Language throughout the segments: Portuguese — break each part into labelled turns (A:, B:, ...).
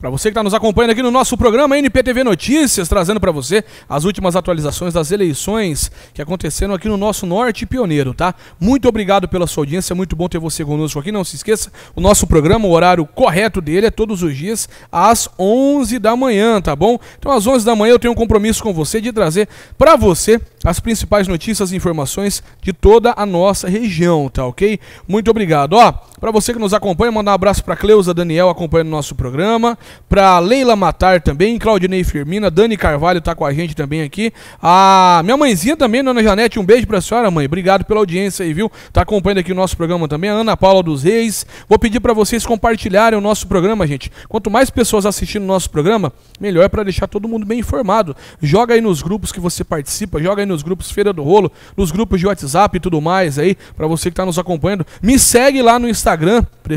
A: Para você que está nos acompanhando aqui no nosso programa NPTV Notícias, trazendo para você as últimas atualizações das eleições que aconteceram aqui no nosso Norte Pioneiro, tá? Muito obrigado pela sua audiência, muito bom ter você conosco aqui. Não se esqueça, o nosso programa, o horário correto dele é todos os dias às 11 da manhã, tá bom? Então às 11 da manhã eu tenho um compromisso com você de trazer para você as principais notícias e informações de toda a nossa região, tá ok? Muito obrigado. Ó, para você que nos acompanha, mandar um abraço para Cleusa Daniel acompanhando nosso programa, para Leila Matar também, Claudinei Firmina, Dani Carvalho tá com a gente também aqui. A minha mãezinha também, Dona Janete, um beijo pra senhora, mãe. Obrigado pela audiência aí, viu? Tá acompanhando aqui o nosso programa também, a Ana Paula dos Reis. Vou pedir para vocês compartilharem o nosso programa, gente. Quanto mais pessoas assistindo o nosso programa, melhor é para deixar todo mundo bem informado. Joga aí nos grupos que você participa, joga aí nos grupos Feira do Rolo, nos grupos de WhatsApp e tudo mais aí, para você que tá nos acompanhando. Me segue lá no Instagram,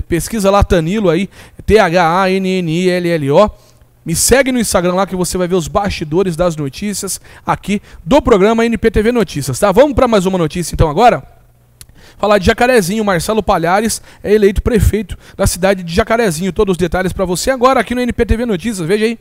A: pesquisa lá Tanilo aí, T-H-A-N-N-I-L-L-O. Me segue no Instagram lá que você vai ver os bastidores das notícias aqui do programa NPTV Notícias, tá? Vamos para mais uma notícia então agora? Falar de Jacarezinho, Marcelo Palhares é eleito prefeito da cidade de Jacarezinho. Todos os detalhes para você agora aqui no NPTV Notícias, veja aí.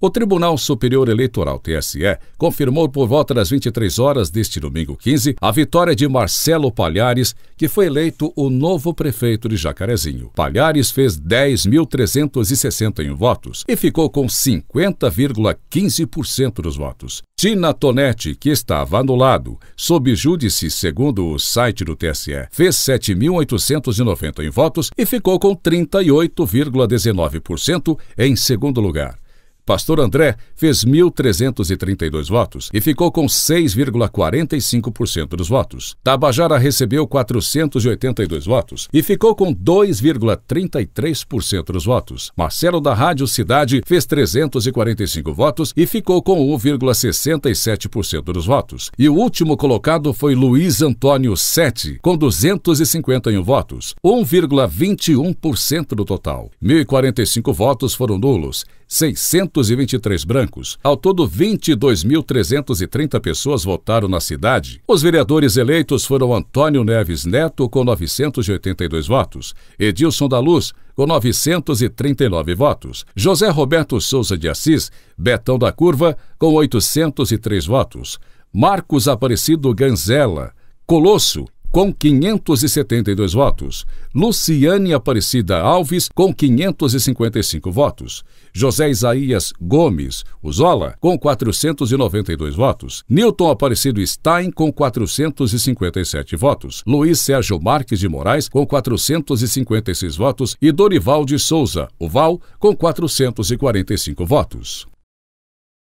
B: O Tribunal Superior Eleitoral, TSE, confirmou por volta das 23 horas deste domingo 15 a vitória de Marcelo Palhares, que foi eleito o novo prefeito de Jacarezinho. Palhares fez 10.361 votos e ficou com 50,15% dos votos. Tina Tonetti, que estava anulado, sob júdice segundo o site do TSE, fez 7.891 votos e ficou com 38,19% em segundo lugar. Pastor André fez 1.332 votos e ficou com 6,45% dos votos. Tabajara recebeu 482 votos e ficou com 2,33% dos votos. Marcelo da Rádio Cidade fez 345 votos e ficou com 1,67% dos votos. E o último colocado foi Luiz Antônio Sete, com 251 votos, 1,21% do total. 1.045 votos foram nulos 623 brancos. Ao todo, 22.330 pessoas votaram na cidade. Os vereadores eleitos foram Antônio Neves Neto, com 982 votos, Edilson da Luz, com 939 votos, José Roberto Souza de Assis, Betão da Curva, com 803 votos, Marcos Aparecido Ganzella, Colosso, com 572 votos. Luciane Aparecida Alves, com 555 votos. José Isaías Gomes Uzola, com 492 votos. Newton Aparecido Stein, com 457 votos. Luiz Sérgio Marques de Moraes, com 456 votos. E Dorival de Souza, o Val, com 445 votos.